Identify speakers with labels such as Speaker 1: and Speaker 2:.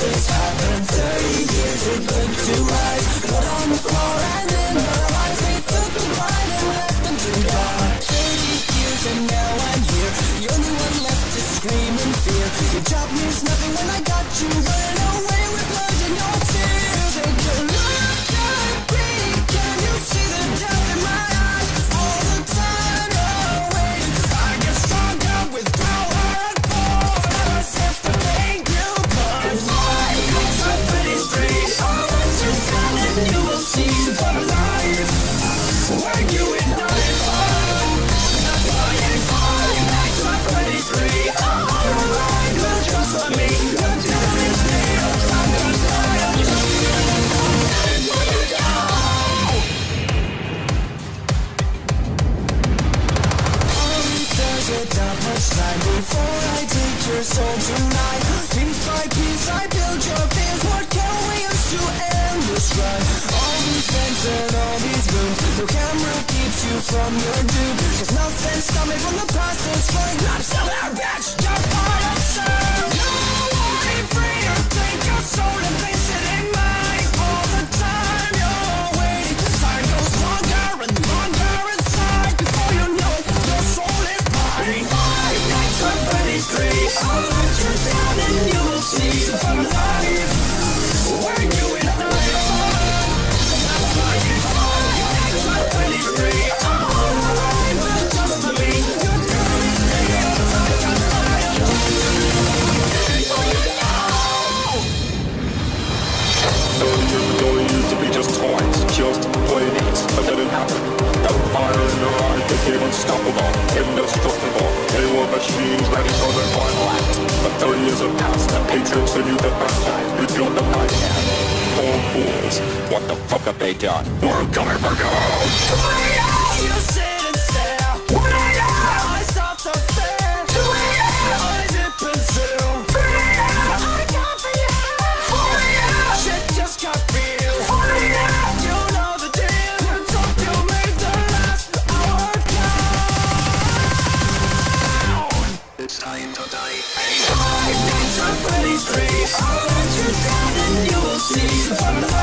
Speaker 1: this happened 30 years it took to rise Blood on the floor and in our eyes They took the wine and left them to die 30 years and now I'm here The only one left to scream in fear. Your job means nothing when I got you running Not much time before I take your soul tonight. Piece by piece, I build your fears. What can we use to end this ride? All these vents and all these rooms. No camera keeps you from your doom. Cause nothing's coming from the past is running. I'm still a bitch, you're part of
Speaker 2: just toys, just play dates, but that didn't happen. The fire in your eyes became unstoppable, indestructible. They were machines ready for their final act. But 30 years have passed, the Patriots and you the franchise, you built the night again. Poor fools, what the fuck have they done? We're coming for!
Speaker 1: You 3 I'll let you down and you will see